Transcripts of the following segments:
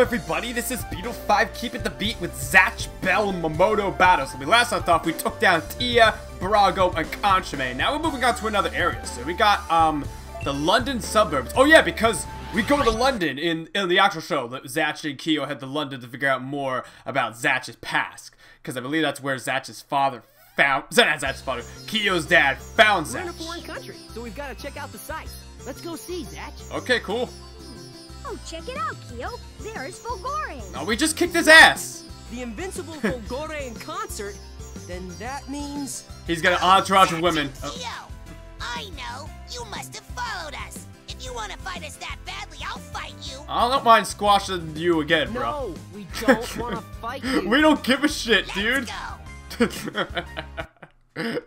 everybody? This is Beatle5 keeping the beat with Zatch, Bell, and Mamodo Battle. So we last left off, we took down Tia, Brago, and Kanchome. Now we're moving on to another area. So we got, um, the London suburbs. Oh yeah, because we go to London in, in the actual show. that Zatch and Kiyo head to London to figure out more about Zatch's past. Because I believe that's where Zatch's father found, not Zatch's father, Kiyo's dad found We're in a foreign country, so we've got to check out the sights. Let's go see, Zatch. Okay, cool. Oh, check it out, Kiyo. There's Fulgorin. Oh, we just kicked his ass. The Invincible Folgore in concert? Then that means... He's got an entourage of women. Oh. Yo, I know. You must have followed us. If you want to fight us that badly, I'll fight you. I don't mind squashing you again, bro. No, we don't want to fight you. We don't give a shit, dude. Let's go. and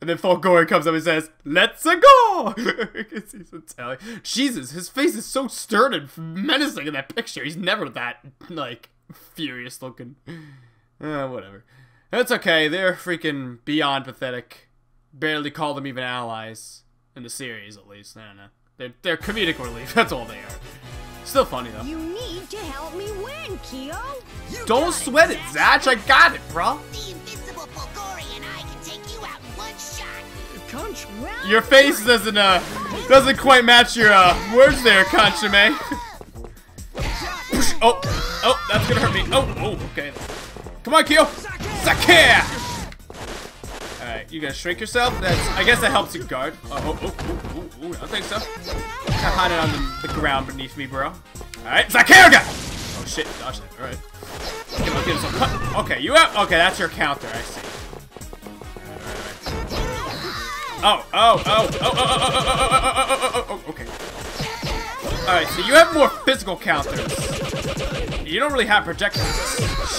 then Folgore comes up and says, "Let's a go!" He's Italian. Jesus, his face is so stern and menacing in that picture. He's never that like furious looking. Uh, whatever. That's okay. They're freaking beyond pathetic. Barely call them even allies in the series, at least. I don't know. They're they're comedic relief. That's all they are. Still funny though. You need to help me win, Kiyo. Don't sweat it, Zatch. I got it, bro. The invincible Bulgari and I can take you out in one shot. Conch. Round Your face doesn't uh doesn't quite match your uh words there, Consomme. oh, oh, that's gonna hurt me. Oh, oh, okay. Come on, Kiyo. Sakir. You gonna shrink yourself? That's I guess that helps you guard. Oh, oh, oh, oh, oh, oh, I don't think so. I hide it on the, the ground beneath me, bro. Alright, Zakeruga! Oh shit, dodge that. Alright. Give him, give him some cut. Okay, you have okay, that's your counter, I see. Oh, oh, oh, oh, oh, oh, oh, oh, oh, oh, oh, oh, okay. Alright, so you have more physical counters. You don't really have projectiles.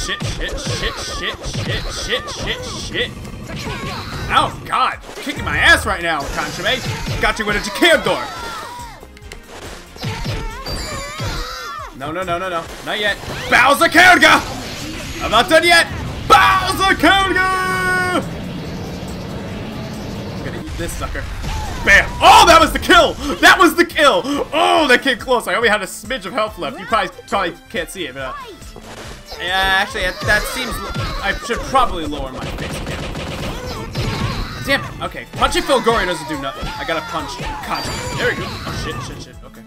Shit, shit, shit, shit, shit, shit, shit, shit. Oh, God. Kicking my ass right now, Kanchome. Got you with a Jakandor. No, no, no, no, no. Not yet. Bao Zakeruga! I'm not done yet. Bao Zakeruga! I'm gonna eat this sucker. Bam! Oh, that was the kill! That was the kill! Oh, that came close. I only had a smidge of health left. You probably probably can't see it, but uh, yeah, actually, that, seems. I should probably lower my face. Damn it. Okay, punching Folgore doesn't do nothing. I gotta punch Contra. There we go. Oh shit, shit, shit. Okay.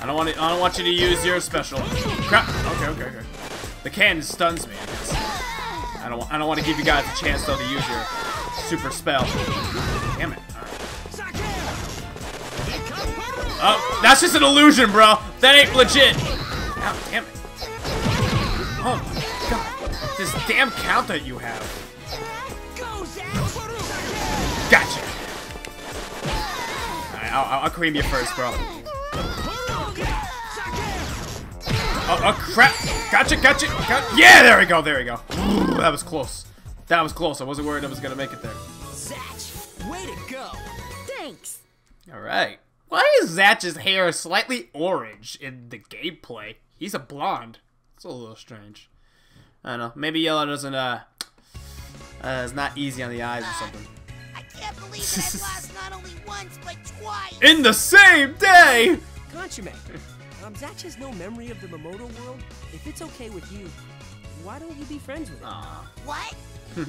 I don't want it. I don't want you to use your special. Crap. Okay, okay, okay. The cannon stuns me. I guess. I don't. I don't want to give you guys a chance though to use your super spell. Damn it. Oh, that's just an illusion, bro. That ain't legit. Oh, damn it. Oh my god. This damn count that you have. Gotcha. Alright, I'll, I'll, I'll cream you first, bro. Oh, oh crap! Gotcha, gotcha, got Yeah, there we go, there we go. That was close. That was close. I wasn't worried I was gonna make it there. Zatch, way to go. Thanks. Alright. Why is Zatch's hair slightly orange in the gameplay? He's a blonde. It's a little strange. I don't know. Maybe yellow doesn't, uh, uh, is not easy on the eyes or something. Once, but twice. In the same day! Kanchome, um, Zatch has no memory of the Mamodo world. If it's okay with you, why don't you be friends with him? Aw. What?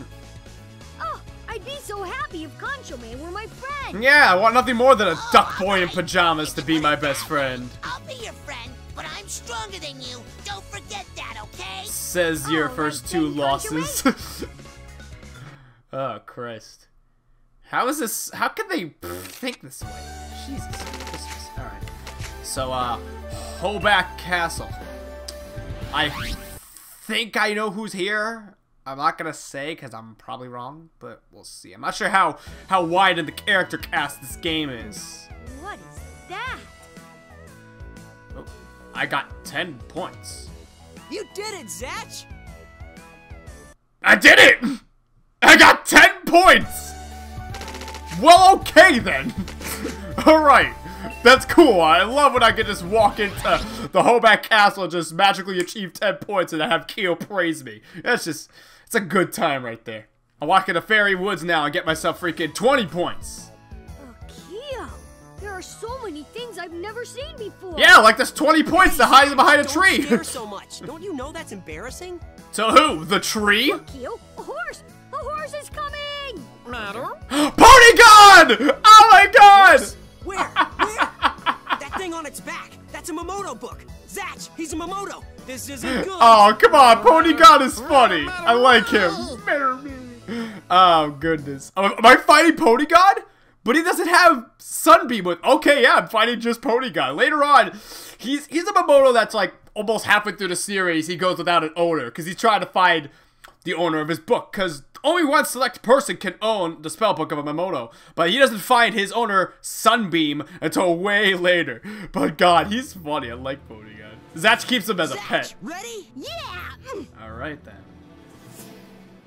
Oh, I'd be so happy if Kanchome were my friend. Yeah, I want nothing more than a duck boy in pajamas to be my best friend. I'll be your friend, but I'm stronger than you. Don't forget that, okay? Says your Oh, first two losses. oh, Christ. How is this? How could they think this way? Jesus Christmas. Alright. So, uh, Hoback Castle. I think I know who's here. I'm not gonna say because I'm probably wrong, but we'll see. I'm not sure how how wide in the character cast this game is. What is that? Oh, I got 10 points. You did it, Zatch! I did it! I got 10 points! Well, okay then. Alright. That's cool. I love when I can just walk into the Hoback Castle and just magically achieve 10 points and I have Kiyo praise me. That's just, it's a good time right there. I walk into Fairy Woods now and get myself freaking 20 points. Oh, Kiyo, there are so many things I've never seen before. Yeah, like there's 20 points to hide behind a tree. Don't tree. stare so much. Don't you know that's embarrassing? to who? The tree? Look, Kiyo, a horse! A horse is coming! Matter? Ponygon! Oh my god! Where? Where? that thing on its back. That's a Mamodo book. Zatch, he's a Mamodo. This isn't good. Oh, come on. Ponygon is funny. I like him. Oh, goodness. Oh, Am I fighting Ponygon? But he doesn't have Sunbeam with. Okay, yeah, I'm fighting just Ponygon. Later on, he's he's a Mamodo that's like almost halfway through the series. He goes without an owner because he's trying to find the owner of his book. Because only one select person can own the spellbook of a Mamodo. But he doesn't find his owner, Sunbeam, until way later. But God, he's funny. I like Ponygon. Zatch keeps him as a pet. ready? Yeah! Alright then.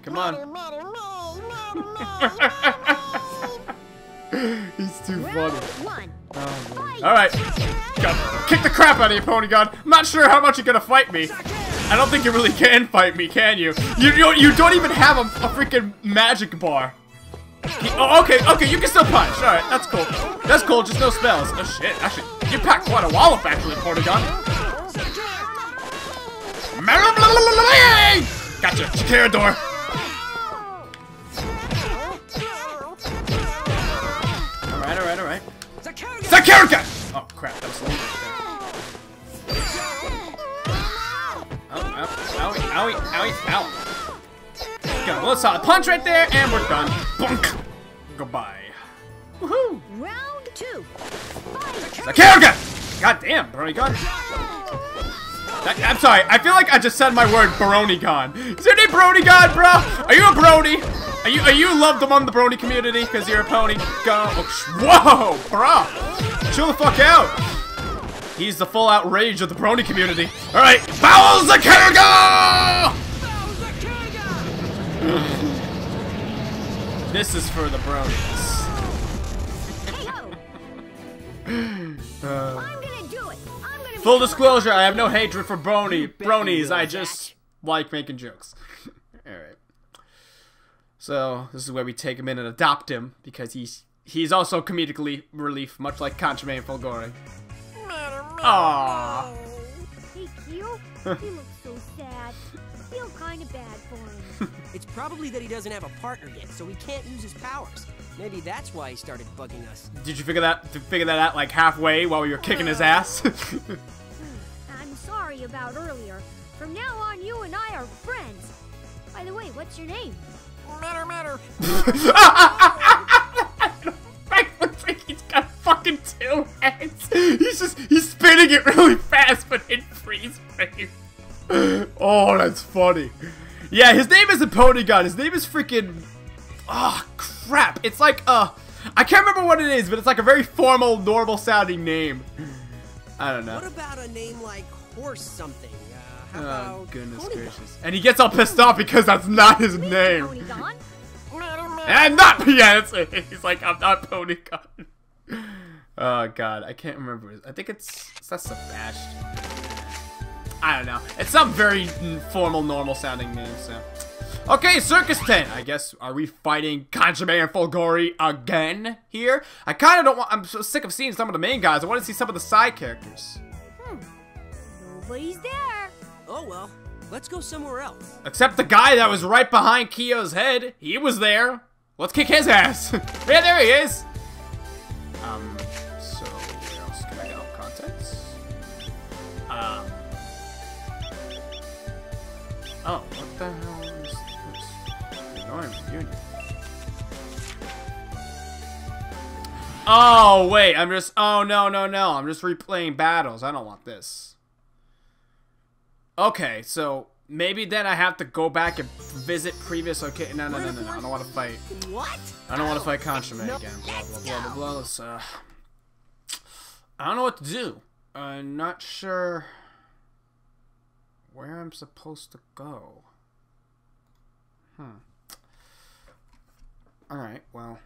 Come on. He's too funny. Oh, fight! Alright. Kick the crap out of you, Ponygon. I'm not sure how much you're gonna fight me. I don't think you really can fight me, can you? You you, you don't even have a, a freaking magic bar. He- oh, okay, okay, you can still punch. Alright, that's cool. That's cool, just no spells. Oh shit, actually, you packed quite a wallop actually, Ponygon. Gotcha, Chicarador. Owie, owie, ow. Got a little solid punch right there, and we're done. Bunk! Goodbye. Woohoo! Round two. Sakarika! God damn, Bronygon. That- I'm sorry, I feel like I just said my word Bronygon. Is your name Bronygon, bro? Are you a Brony? Are you are you loved among the Brony community because you're a pony? Go. Oh, Whoa, bro! Chill the fuck out. He's the full outrage of the Brony community. All right, Foul Zakarga! This is for the Bronies. KO! Uh, I'm gonna do it! I'm gonna Full disclosure, I have no hatred for Brony. Bronies, I just like making jokes. Alright. So, this is where we take him in and adopt him, because he's he's also comedically relief, much like Kanchome and Folgore. Aww. Hey, Kiyo, he looks so sad. I feel kind of bad for him. It's probably that he doesn't have a partner yet, so he can't use his powers. Maybe that's why he started bugging us. Did you figure that to figure that out like halfway while we were kicking his ass? Uh, hmm, I'm sorry about earlier. From now on, you and I are friends. By the way, what's your name? Matter, matter. fucking two heads. He's just he's spinning it really fast, but in freeze frame. Oh, that's funny. Yeah, his name isn't Ponygon. His name is freaking. Oh crap! It's like uh, I can't remember what it is, but it's like a very formal, normal sounding name. I don't know. What about a name like Horse something? Uh, how Oh about goodness Ponygon? gracious! And he gets all pissed off because that's not his name. Ponygon? And not yeah, it's, he's like I'm not Ponygon. Oh god, I can't remember. I think it's is that Sebastian. I don't know. It's some very formal, normal sounding name. So, okay, Circus Ten. I guess are we fighting Kanchome and Fulgori again here? I kind of don't want. I'm so sick of seeing some of the main guys. I want to see some of the side characters. Hmm. Nobody's there. Oh well, let's go somewhere else. Except the guy that was right behind Kiyo's head. He was there. Let's kick his ass. yeah, there he is. Oh, what the hell is this? Annoying reunion. Oh, wait, I'm just, oh, no, no, no, I'm just replaying battles. I don't want this. Okay, so maybe then I have to go back and visit previous. Okay, no, no, no, no, no. I don't want to fight. What? I don't want to fight Consummate again. Blah blah blah blah blah. Let's, uh, I don't know what to do. I'm not sure where I'm supposed to go. Hmm. All right. Well,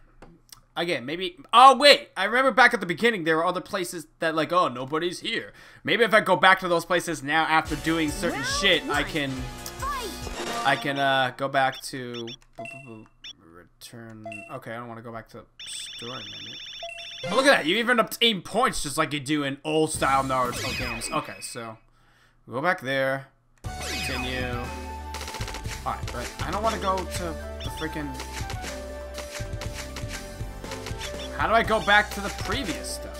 again, maybe. Oh wait, I remember back at the beginning there were other places that like, oh, nobody's here. Maybe if I go back to those places now after doing certain shit, I can, Fight! I can uh go back to return. Okay, I don't want to go back to story menu. Oh, look at that! You even obtain points just like you do in old style Naruto games. Okay, so go back there. Continue. Alright, but I don't want to go to the freaking. How do I go back to the previous stuff?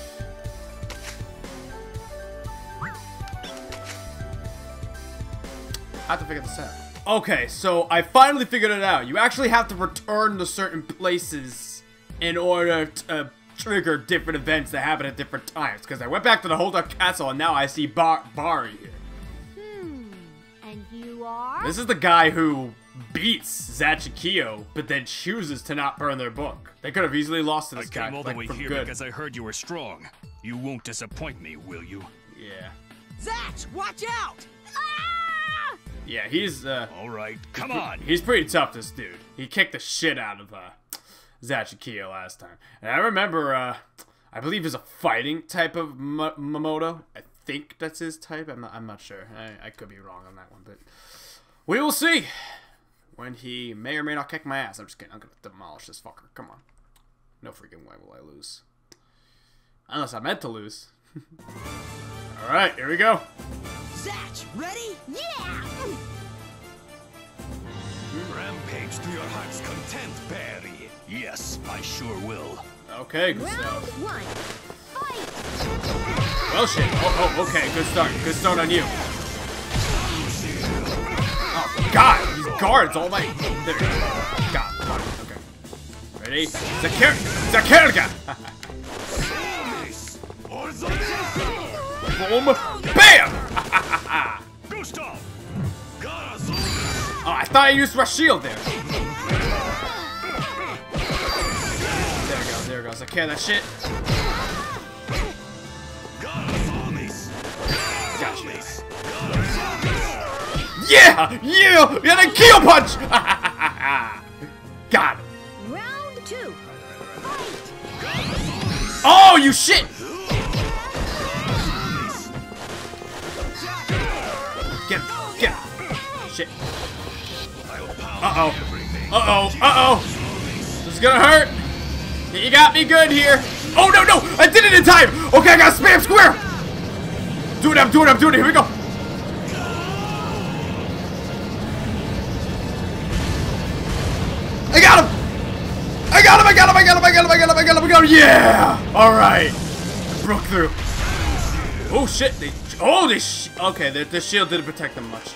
I have to figure this out. Okay, so I finally figured it out. You actually have to return to certain places in order to uh, trigger different events that happen at different times. Because I went back to the Hold Up Castle and now I see Bar Bari here. Are? This is the guy who beats Zachikio, but then chooses to not burn their book. They could have easily lost to I this guy came all the like, way here good. because I heard you were strong. You won't disappoint me, will you? Yeah. Zatch, watch out! Ah! Yeah, he's uh All right, come on. he's pretty tough this dude. He kicked the shit out of uh Zachikio last time. And I remember uh I believe he's a fighting type of M- Mamodo. I think that's his type. I'm not, I'm not sure. I, I could be wrong on that one, but we will see when he may or may not kick my ass. I'm just kidding. I'm gonna demolish this fucker. Come on. No freaking way will I lose. Unless I meant to lose. Alright, here we go. Zatch, ready? Yeah! Rampage to your heart's content, Barry. Yes, I sure will. Okay, good Round stuff. one. Fight! Well, shit. Oh, oh, okay. Good start. Good start on you. God. These guards all my... There you go. God. Okay. Ready? Zakir... Zakeruga! Boom. Bam! Oh, I thought I used my shield there. There we go. There we go. Zakir that shit. Yeah! Yeah! You got a kill punch! Got it. Round two. Fight! Oh, you shit! Get him. Get him. Shit. Uh-oh. Uh-oh. Uh-oh. This is gonna hurt. You got me good here. Oh, no, no! I did it in time! Okay, I got spam square! Do it, I'm doing it, I'm doing it. Here we go. Him! Yeah! All right. Broke through. Oh shit! They oh they sh okay. The, the shield didn't protect them much.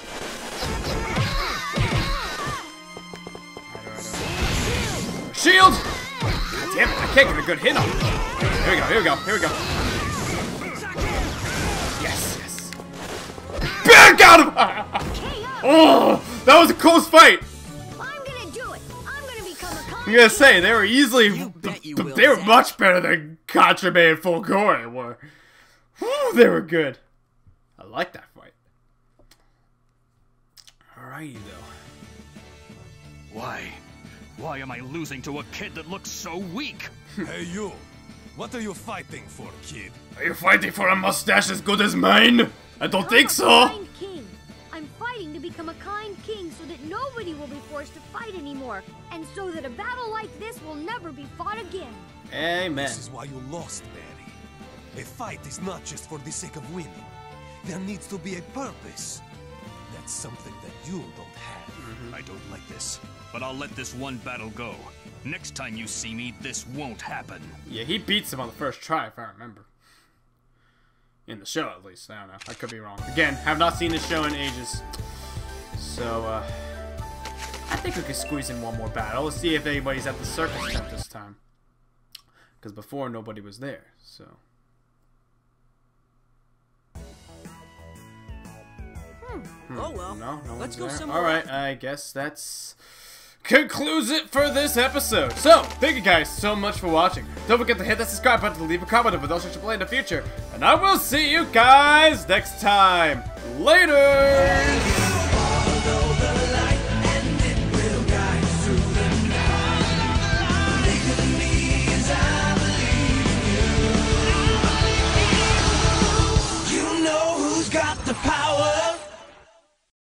Shield! God damn it! I can't get a good hit on. him. Here we go. Here we go. Here we go. Yes. Yes. Bam! Got! Oh, that was a close fight. I'm gonna say they were easily You bet you will, they were Zatch. much better than Contrabe and Folgore were. Whew, they were good. I like that fight. Alrighty though. Why? Why am I losing to a kid that looks so weak? Hey you! What are you fighting for, kid? Are you fighting for a mustache as good as mine? I don't I'm think so. Kind king. I'm fighting to become a kind king so that nobody will be forced to fight anymore, and so that a battle like this will never be fought again. Amen. This is why you lost, Barry. A fight is not just for the sake of winning. There needs to be a purpose. That's something that you don't have. Mm-hmm. I don't like this, but I'll let this one battle go. Next time you see me, this won't happen. Yeah, he beats him on the first try, if I remember. In the show, at least. I don't know. I could be wrong. Again, have not seen this show in ages. So, uh... I think we could squeeze in one more battle. Let's see if anybody's at the circus tent this time. Because before, nobody was there, so... Oh well. No, no Let's go there. somewhere. All right, I guess that's concludes it for this episode. So, thank you guys so much for watching. Don't forget to hit that subscribe button to leave a comment if those you should play in the future. And I will see you guys next time. Later.